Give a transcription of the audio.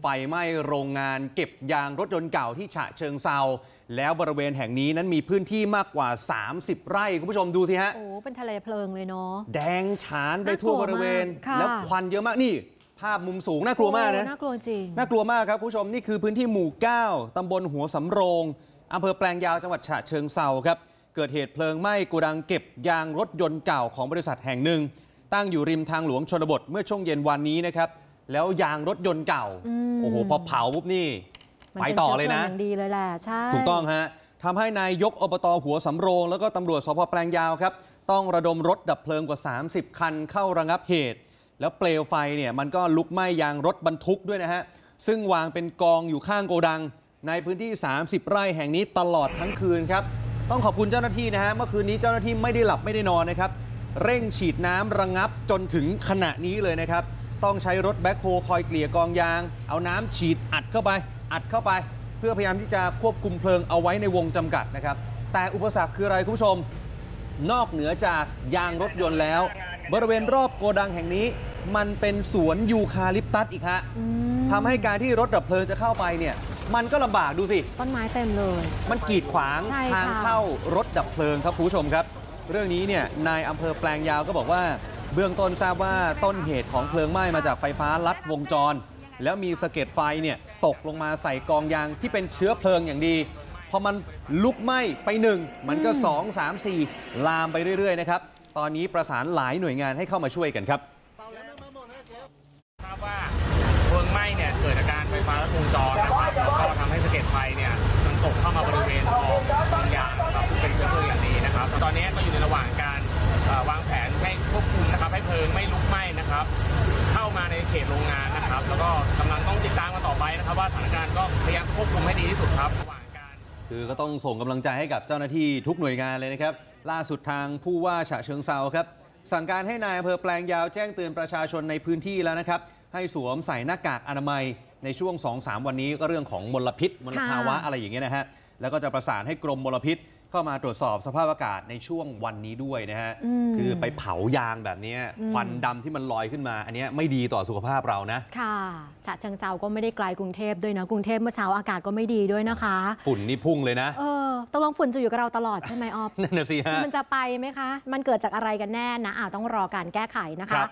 ไฟไหม้โรงงานเก็บยางรถยนต์เก่าที่ฉะเชิงเซาแล้วบริเวณแห่งนี้นั้นมีพื้นที่มากกว่า 30 ไร่ คุณผู้ชมดูสิฮะ โอ้ เป็นทะเลเพลิงเลยเนาะ แดงฉานไปทั่วบริเวณน่ากลัวมากค่ะแล้วควันเยอะมากนี่ ภาพมุมสูงน่ากลัวมากนะโอ้น่ากลัวจริง น่ากลัวมากครับคุณผู้ชมนี่คือพื้นที่หมู่ 9ตำบลหัวสำโรงอำเภอแปลงยาวจังหวัดฉะเชิงเซาครับ เกิดเหตุเพลิงไหม้โกดังเก็บยางรถยนต์เก่าของบริษัทแห่งหนึ่งตั้งอยู่ริมทางหลวงชนบทเมื่อช่วงเย็นวันนี้นะครับ แล้วยางรถยนต์เก่าอืมโอ้โห พอเผาปุ๊บนี่มันไปป็นต่อเลยนะชื้พงอย่างดีเลยแหละใช่ถูกต้องฮะทำให้นายยกอบตหัวสำโรง แล้วก็ตำรวจสพแปลงยาวครับ ต้องระดมรถดับเพลิงกว่า 30 คันเข้าระงับเหตุ แล้วเปลวไฟเนี่ยมันก็ลุกไหม้ยางรถบรรทุกด้วยนะฮะ ซึ่งวางเป็นกองอยู่ข้างโกดัง ในพื้นที่ 30 ไร่แห่งนี้ตลอดทั้งคืนครับ ต้องขอบคุณเจ้าหน้าที่นะฮะ เมื่อคืนนี้เจ้าหน้าที่ไม่ได้หลับไม่ได้นอนนะครับ เร่งฉีดน้ำระงับจนถึงขณะนี้เลยนะครับ ต้องใช้รถแบ็คโฮคอยเกลี่ยกองยาง เอาน้ำฉีดอัดเข้าไป อัดเข้าไป เพื่อพยายามที่จะควบคุมเพลิงเอาไว้ในวงจำกัดนะครับ แต่อุปสรรคคืออะไรคุณผู้ชม นอกเหนือจากยางรถยนต์แล้ว บริเวณรอบโกดังแห่งนี้ มันเป็นสวนยูคาลิปตัสอีกฮะอืมทำให้การที่รถดับเพลิงจะเข้าไปเนี่ยมันก็ลำบากดูสิ ต้นไม้เต็มเลย มันกีดขวางใช่ค่ะทางเข้ารถดับเพลิงครับคุณผู้ชมครับ เรื่องนี้เนี่ยนายอำเภอแปลงยาวก็บอกว่า เบื้องต้นทราบว่าต้นเหตุของเพลิงไหม้มาจากไฟฟ้าลัดวงจร แล้วมีสะเก็ดไฟเนี่ยตกลงมาใส่กองยางที่เป็นเชื้อเพลิงอย่างดี พอมันลุกไหม้ไปหนึ่งมันก็ 2 3 4 ลามไปเรื่อยๆนะครับ ตอนนี้ประสานหลายหน่วยงานให้เข้ามาช่วยกันครับ งไม่ลุกไหม้นะครับ เข้ามาในเขตโรงงานนะครับ แล้วก็กำลังต้องติดตามกันต่อไปนะครับ ว่าสถานการณ์ก็พยายามควบคุมให้ดีที่สุดครับระหว่างการคือก็ต้องส่งกำลังใจให้กับเจ้าหน้าที่ทุกหน่วยงานเลยนะครับ ล่าสุดทางผู้ว่าฉะเชิงเซาครับ สั่งการให้นายอำเภอแปลงยาวแจ้งเตือนประชาชนในพื้นที่แล้วนะครับ ให้สวมใส่หน้ากากอนามัยในช่วง 2-3 วันนี้ก็เรื่องของมลพิษมลภาวะอะไรอย่างเงี้ยนะฮะแล้วก็จะประสานให้กรมมลพิษ เข้ามาตรวจสอบสภาพอากาศในช่วงวันนี้ด้วยนะฮะอืมคือไปเผายางแบบเนี้ยอืมควันดำที่มันลอยขึ้นมา อันเนี้ยไม่ดีต่อสุขภาพเรานะ ค่ะฉะเชิงเซาก็ไม่ได้ไกลกรุงเทพด้วยนะ กรุงเทพเมื่อเช้าอากาศก็ไม่ดีด้วยนะคะ ฝุ่นนี่พุ่งเลยนะ เออตกลงฝุ่นจะอยู่กับเราตลอดใช่ไหมออฟ นั่นน่ะสิฮะ มันจะไปไหมคะ มันเกิดจากอะไรกันแน่นะอ่าต้องรอการแก้ไขนะครัคะ บ